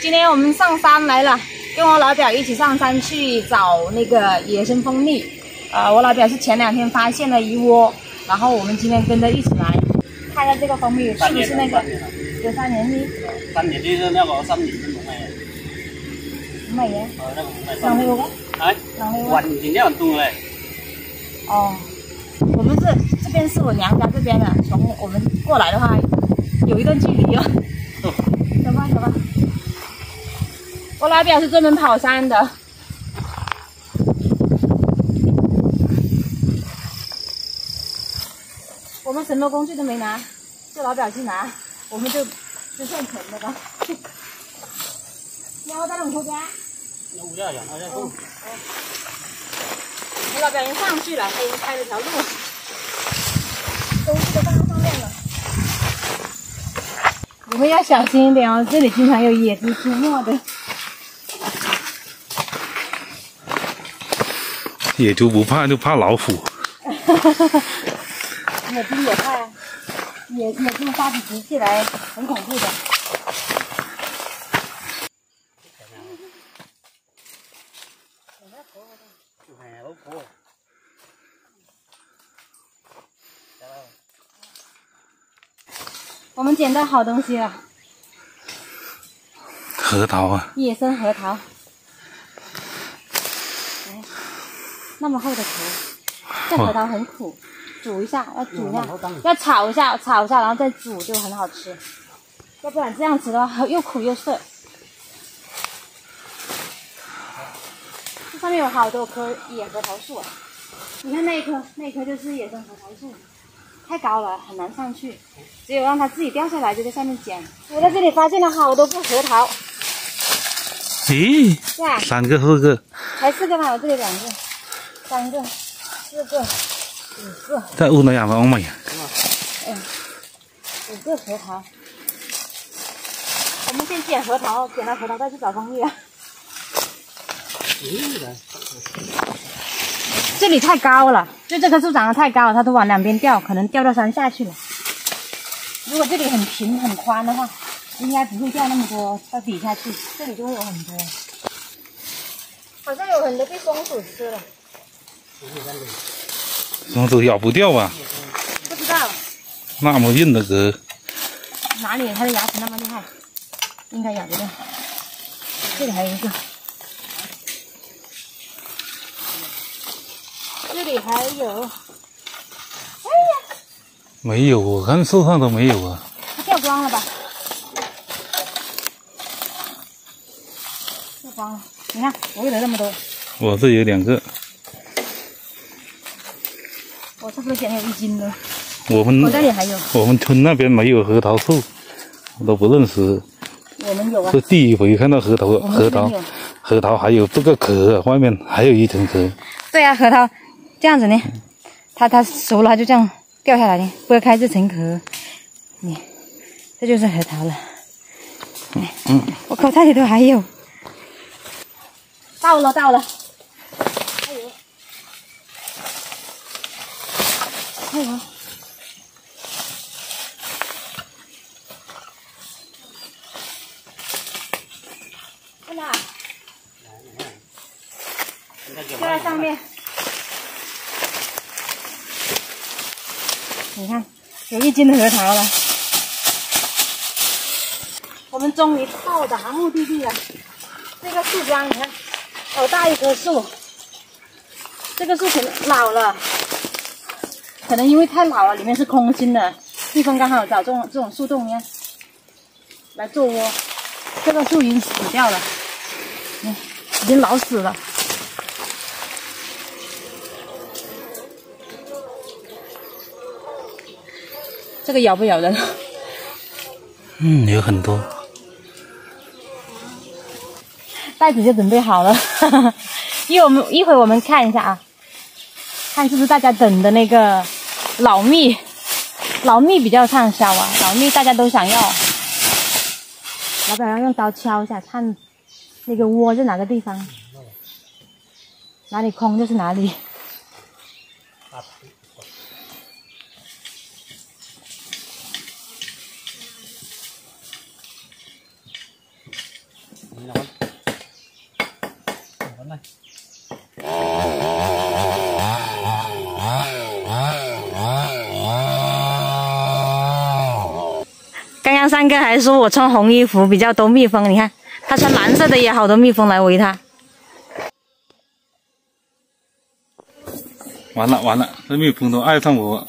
今天我们上山来了，跟我老表一起上山去找那个野生蜂蜜。呃，我老表是前两天发现了一窝，然后我们今天跟着一起来，看一下这个蜂蜜是不是那个有三年的？三年的那个三年嘅龍咩？唔係嘅，誒，那個龍咩？兩條嘅，哎，兩條嘅。雲前一人凍咧，哦，我们是这边是我娘家这边的，从我们过来的话有一段距离哦。走吧走吧，我老表是专门跑山的。我们什么工具都没拿，就老表去拿，我们就就现成的吧。你要带我回家？有一人我一凍。我老表已经上去了，他已经开了条路，东西都放在上面了。你们要小心一点哦，这里经常有野猪出没的。野猪不怕，就怕老虎。野 猪也怕呀，野野猪发起脾气来很恐怖的。係老婆。我们捡到好东西了，核桃啊，野生核桃。哎，那么厚的壳，这核桃很苦，煮一下要煮一下，要炒一下，炒一下，然后再煮就很好吃。要不然这样吃的话，又苦又涩。这上面有好多棵野核桃树啊！你看那一棵，那一棵就是野生核桃树，太高了，很难上去。只有让它自己掉下来，就在上面捡。我在这里发现了好多个核桃，咦？三个四个，才四个吧，我这里两个、三个、四个、五个、在屋內有冇咪？五个核桃。我们先捡核桃，捡了核桃再去找蜂蜜啊。这里太高了，就这棵树长得太高了，它都往两边掉，可能掉到山下去了。如果这里很平很宽的话，应该不会掉那么多到底下去，这里就会有很多。好像有很多被松鼠吃了，松鼠咬不掉啊，不知道那么硬的壳，哪里它的牙齿那么厉害，应该咬得掉。这里还有一个，这里还有，哎呀，没有，我看树上都没有啊。它掉光了吧？掉光了，你看我有了那么多，我这有兩個，我差不多捡了有一斤了。我们我这里还有，我们村那边没有核桃树，我都不认识，我们有啊。是，第一回看到核桃，核桃有。，核桃还有这个壳，外面还有一层壳。对啊，核桃这样子呢，它它熟了它就这样掉下来呢，剥开这层壳，你这就是核桃了。哎，嗯，我口袋里头还有，到了到了，还有，还有，看到，就在上面。你看，有一斤的核桃了。我们终于到达目的地了。这个树桩，你看，好大一棵树。这个树可能老了，可能因为太老了，里面是空心的，蜜蜂刚好找这种这种树洞呢，来做窝。这个树已经死掉了，嗯，已经老死了。这个咬不咬人？嗯，有很多。袋子就准备好了，一会儿我们一会儿我们看一下啊，看是不是大家等的那个老蜜，老蜜比较畅销啊，老蜜大家都想要。老板要用刀敲一下，看那个窝在哪个地方，哪里空就是哪里。刚刚三哥还说我穿红衣服比较多蜜蜂，你看他穿蓝色的也好多蜜蜂来围他。完了完了，这蜜蜂都爱上我，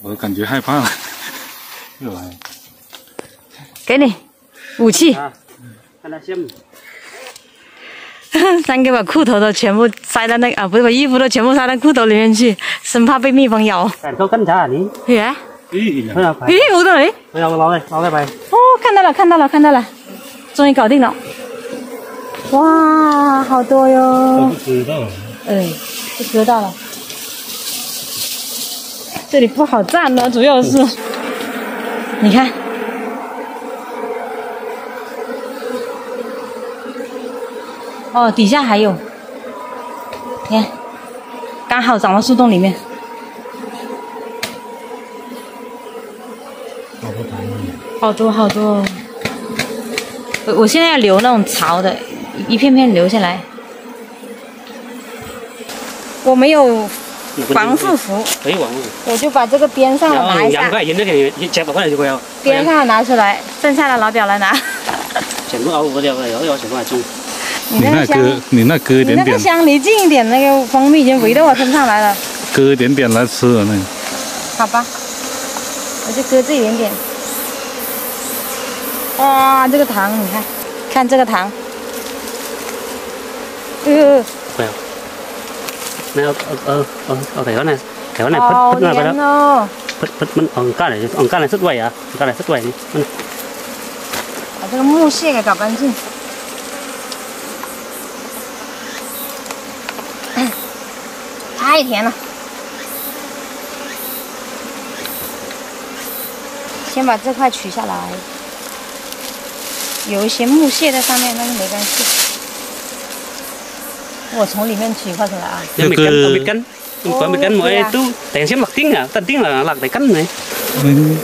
我感觉害怕了。又来，给你武器，啊，看他羡慕。三哥把裤头都全部塞到那个啊，不是把衣服都全部塞到裤头里面去，生怕被蜜蜂咬。咦.咦，我的嘞 nào lo đây, lo đây mày. 哦，看到了，看到了，看到了，终于搞定了。哇，好多哟！Từ đâu? 嗯，就割到了。这里不好站呢，主要是，你看，哦，底下还有，你看，刚好长到树洞里面。好多好多，我我现在要留那种槽的，一一片片留下来。我没有防护服，Đấy quảng. 我就把这个边上的拿一下 vào cái này cho queo. 边上的拿出来，剩下的老表来拿。Chẹp nó áo vào đeo này, đó chẹp vào chung. 你你那那个箱，割，你那割一点那个点点，箱离近一点，那个蜂蜜已经围到我身上来了。割一点点来吃了那个。好吧，我就割这一点点。哇，这个糖你看，看这个糖，呃，没有，没有，呃呃呃，哦，给湾来，给湾来，喷喷过来了，喷喷喷，红干来，红干来，出啊，红干来，出位，嗯，把这个木屑给搞干净。太甜了，先把这块取下来。有一些木屑在上面，但是没关系。我从里面取一块出来啊 cân, có mệt cân. Không có mệt cân Ồ, mỗi thế à? tu tèn xem lạc tiếng à, tận tiếng là lạc để cân này. 嗯，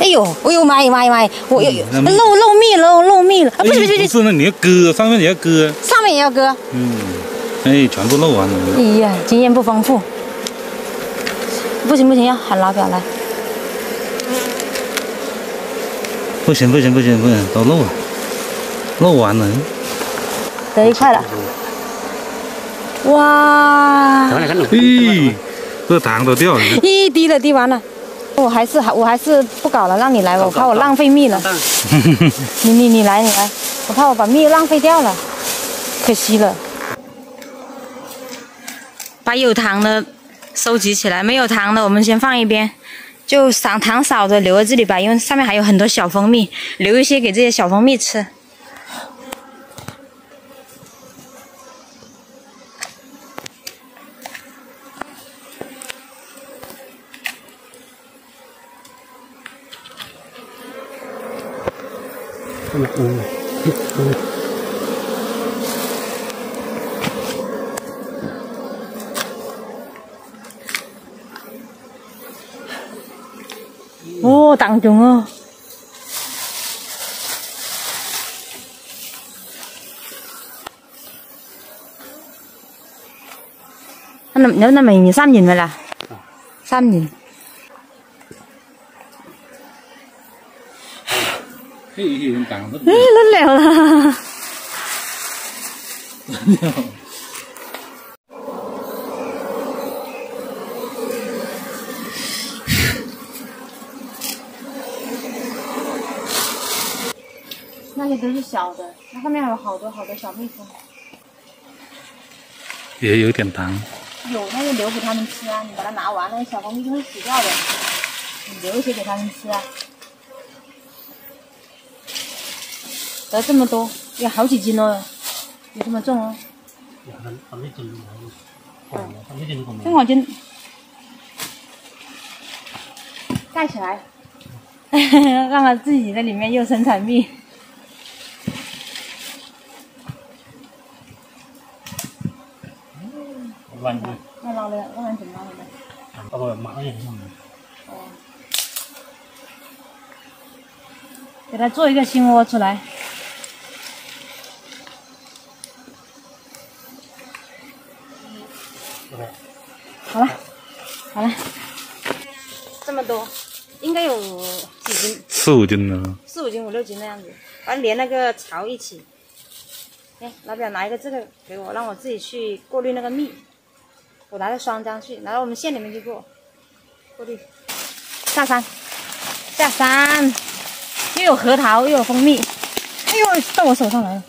哎呦，哎呦妈呀妈呀妈呀！我有漏漏蜜了，漏蜜了啊！不是不是不是，那你要割，上面也要割，上面也要割。嗯，哎，全部漏完了。哎呀，经验不丰富。不行不行，要喊老表来。不行不行不行不行，都漏了，漏完了。得一块了。哇.咦，这糖都掉了。一滴了，滴完了。我还是还我还是不搞了，让你来吧，我怕我浪费蜜了。你你你来你来，我怕我把蜜浪费掉了，可惜了。把有糖的收集起来，没有糖的我们先放一边，就少糖少的留在这里吧，因为上面还有很多小蜂蜜，留一些给这些小蜂蜜吃。嗯嗯嗯嗯 tặng cho ngơ nếu là mình xăm nhìn vậy là? Xăm nhìn. Ê, lớn lẻo là. 那些都是小的，那上面还有好多好多小蜜蜂，也有点糖。有那就留给他们吃啊，你把它拿完，了小蜂蜜就会死掉的，你留一些给他们吃啊。得这么多，有好几斤哦，有这么重哦 của 正好就盖起来 让它自己在里面又生产蜜。那捞了，要不然怎么捞的 mã gì không? 给它做一个新窝出来。Rồi. 好了，好了，这么多，应该有几斤，四五斤呢。四五斤、五六斤那样子，反正连那个槽一起。哎，老表拿一个这个给我，让我自己去过滤那个蜜。我拿到双江去，拿到我们县里面去过，过地。下山，下山，又有核桃，又有蜂蜜。哎呦，到我手上来了。